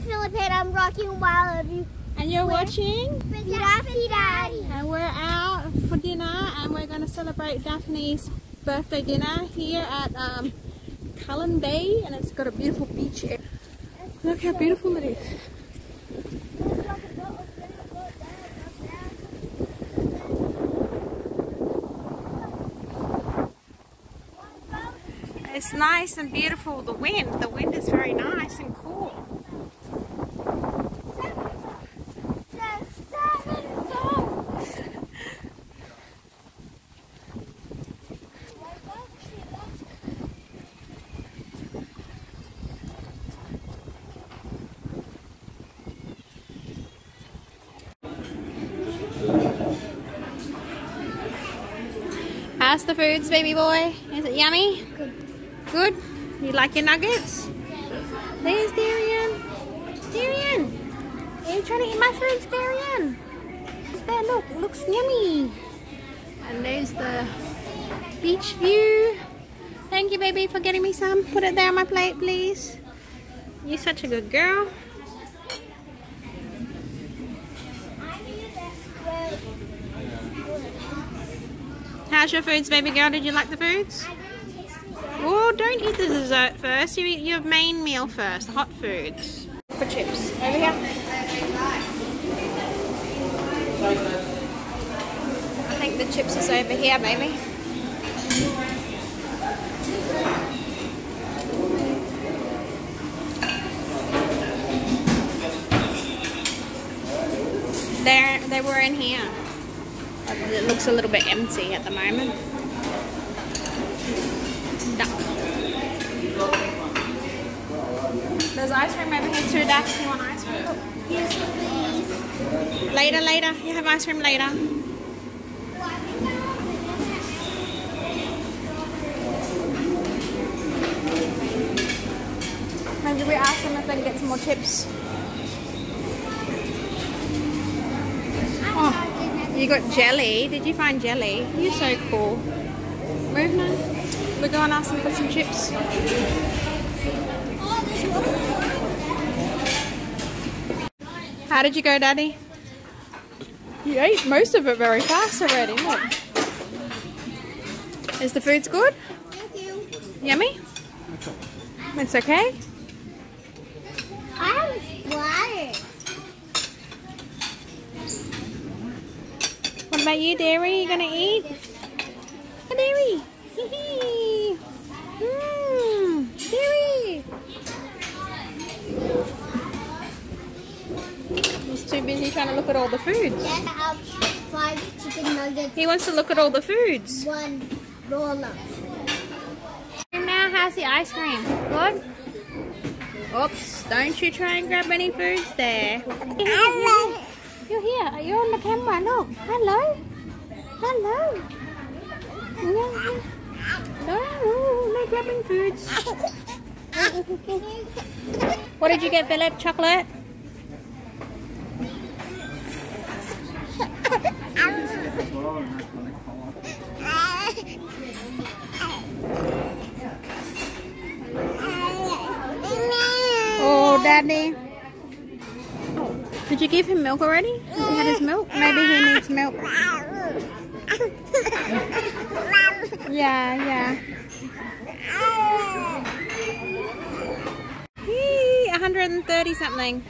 Philippine. I'm rocking wild of you. And you're Where? watching? Daffy Daddy. And we're out for dinner and we're going to celebrate Daphne's birthday dinner here at um, Cullen Bay and it's got a beautiful beach area. Look how beautiful it is. It's nice and beautiful. The wind, the wind is very nice and cool. How's the foods, baby boy? Is it yummy? Good. Good? You like your nuggets? There's Darian. Darian! Are you trying to eat my foods, Darian? What's that? Look, it looks yummy. And there's the beach view. Thank you, baby, for getting me some. Put it there on my plate, please. You're such a good girl. How's your foods, baby girl? Did you like the foods? Oh, don't eat the dessert first. You eat your main meal first, the hot foods. For chips. Over here. I think the chips is over here, baby. There, they were in here. It looks a little bit empty at the moment. Duck. There's ice cream over here too, Duck. You want ice cream? Oh, yes, please. Later, later. You have ice cream later. Maybe we ask them if they can get some more chips. You got jelly. Did you find jelly? You're so cool. Move now. We're going and ask them for some chips. How did you go, Daddy? You ate most of it very fast already. Look. Is the food's good? Thank you. Yummy? It's okay? I have a What about you, Dairy? You gonna eat? Hey, Dairy! Mmm, Dairy! He's too busy trying to look at all the foods. Then I have five chicken nuggets, He wants to look at all the foods. one roll-up. Now, how's the ice cream? Good? Oops, don't you try and grab any foods there. You're here. Are You're on the camera. Look. Hello. Hello. No, no, no grabbing foods. What did you get, Philip? Chocolate? Oh, Daddy. Did you give him milk already? Has he had his milk? Maybe he needs milk. Yeah, yeah. Yee, 130 something.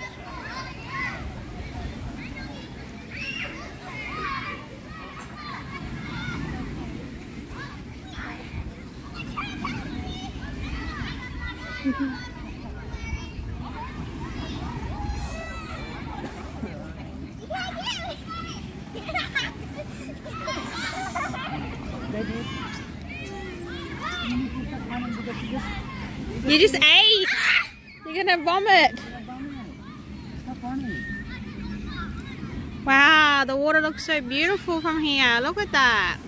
You just ah. ate. You're gonna vomit. Wow, the water looks so beautiful from here. Look at that.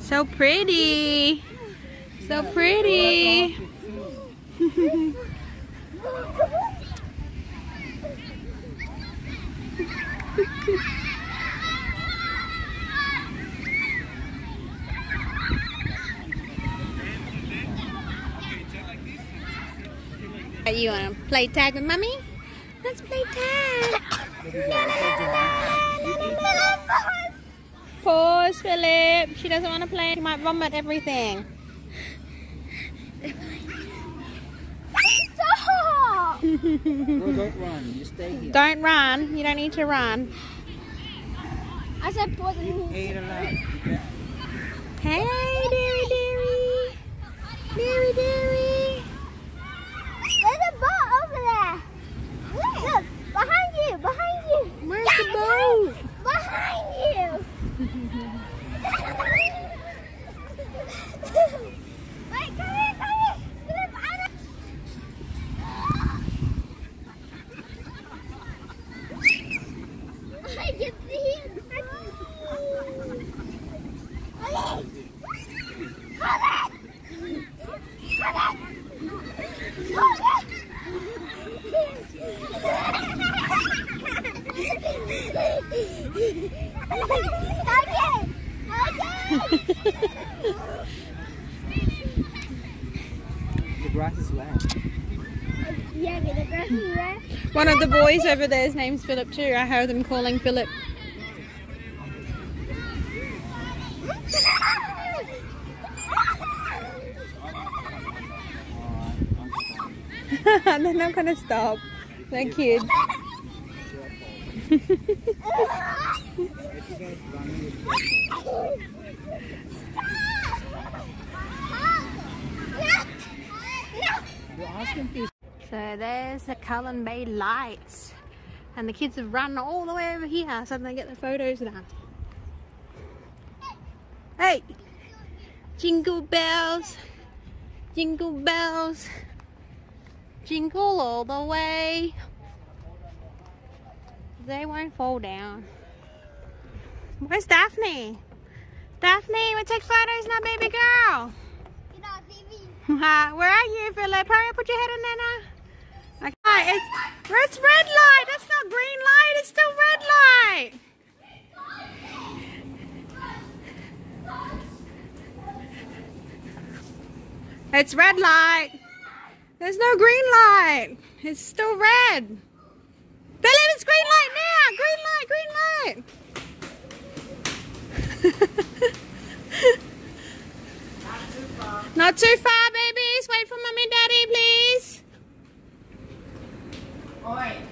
So pretty. So pretty. You want to play tag with mommy? Let's play tag. Pause, Philip. She doesn't want to play. She might vomit everything. Stop! Well, don't run. You stay here. Don't run. You don't need to run. I said pause and Ate. Hey, Dairy Dairy. Dairy Dairy. There's a boat over there. Look, behind you, behind you. Where's the boat? Behind you. Wait, come here, come here. Philip, I don't- I can see it. Hold it. Hold it. Hold it. Okay. Okay. The grass is wet. Yeah, but the grass is red. One of the boys over there's name's Philip too. I heard them calling Philip. Alright, I'm They're not gonna stop. They're kids. If you guys run, you'll get You're asking for So there's the Cullen Bay lights. And the kids have run all the way over here so they get the photos done. Hey! Jingle bells, jingle bells, jingle all the way. They won't fall down. Where's Daphne? Daphne, we take photos now, baby girl. Where are you, Philip? Hurry up, put your head in there now. Okay, it's, it's red light. That's not green light. It's still red light. It's red light. There's no green light. It's still red. Philip, it's green light now. Green light, green light. Not too far, babies. Wait for mommy and daddy, please. Oi.